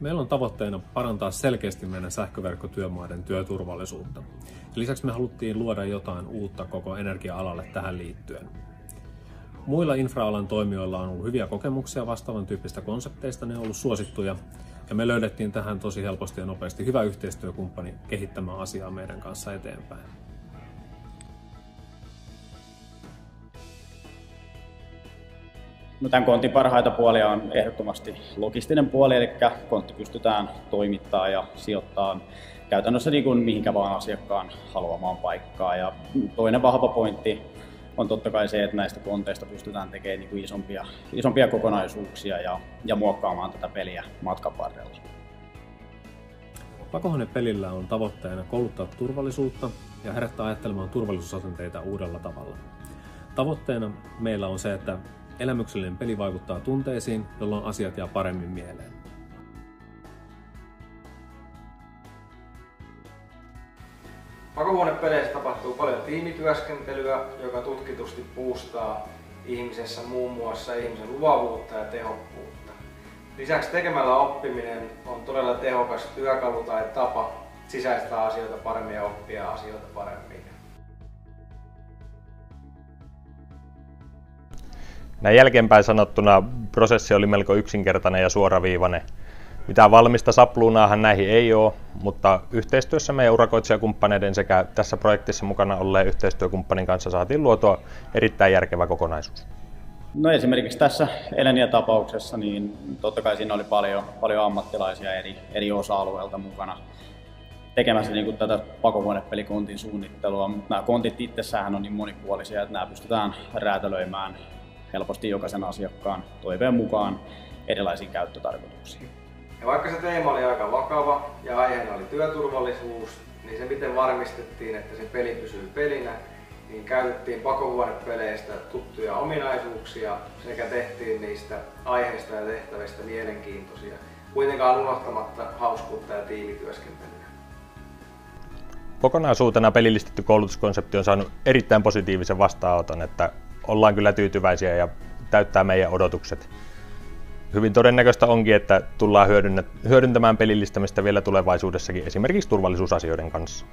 Meillä on tavoitteena parantaa selkeästi meidän sähköverkkotyömaiden työturvallisuutta. Lisäksi me haluttiin luoda jotain uutta koko energia-alalle tähän liittyen. Muilla infraalan toimijoilla on ollut hyviä kokemuksia vastaavan tyyppistä konsepteista, ne on ollut suosittuja, ja me löydettiin tähän tosi helposti ja nopeasti hyvä yhteistyökumppani kehittämään asiaa meidän kanssa eteenpäin. No tämän kontin parhaita puolia on ehdottomasti logistinen puoli, eli kontti pystytään toimittaa ja sijoittamaan käytännössä niin kuin mihinkä vaan asiakkaan haluamaan paikkaa. Ja toinen vahva pointti on totta kai se, että näistä konteista pystytään tekemään niin kuin isompia, isompia kokonaisuuksia ja, ja muokkaamaan tätä peliä matkan varrella. Pakohuonepelillä on tavoitteena kouluttaa turvallisuutta ja herättää ajattelemaan turvallisuusasenteita uudella tavalla. Tavoitteena meillä on se, että elämyksellinen peli vaikuttaa tunteisiin, jolloin asiat jää paremmin mieleen. Pakohuonepeleissä tapahtuu paljon tiimityöskentelyä, joka tutkitusti puustaa ihmisessä muun muassa ihmisen luovuutta ja tehokkuutta. Lisäksi tekemällä oppiminen on todella tehokas työkalu tai tapa sisäistää asioita paremmin ja oppia asioita paremmin. Näin jälkeenpäin sanottuna prosessi oli melko yksinkertainen ja suoraviivainen. Mitään valmista sapluunaahan näihin ei ole, mutta yhteistyössä meidän urakoitsijakumppaneiden sekä tässä projektissa mukana olleen yhteistyökumppanin kanssa saatiin luotua erittäin järkevä kokonaisuus. No esimerkiksi tässä Elenia-tapauksessa, niin totta kai siinä oli paljon, paljon ammattilaisia eri, eri osa-alueilta mukana tekemässä niin kuin tätä pakohuonepelikontin suunnittelua. Nämä kontit itsessään on niin monipuolisia, että nämä pystytään räätälöimään helposti jokaisen asiakkaan toiveen mukaan erilaisiin käyttötarkoituksiin. Ja vaikka se teema oli aika vakava ja aiheena oli työturvallisuus, niin se miten varmistettiin, että se peli pysyy pelinä, niin käytettiin pakohuonepeleistä tuttuja ominaisuuksia sekä tehtiin niistä aiheista ja tehtävistä mielenkiintoisia, kuitenkaan unohtamatta hauskuutta ja tiimityöskentelyä. Kokonaisuutena pelillistetty koulutuskonsepti on saanut erittäin positiivisen vastaanoton, että ollaan kyllä tyytyväisiä ja täyttää meidän odotukset. Hyvin todennäköistä onkin, että tullaan hyödyntämään pelillistämistä vielä tulevaisuudessakin esimerkiksi turvallisuusasioiden kanssa.